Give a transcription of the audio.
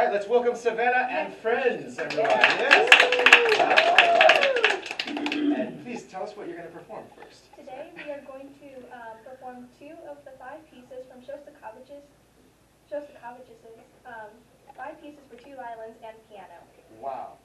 All right. let's welcome Savannah and friends, everyone. Yes. And please tell us what you're going to perform first. Today we are going to uh, perform two of the five pieces from Shostakovich's Shostakovich's um, five pieces for two violins and piano. Wow.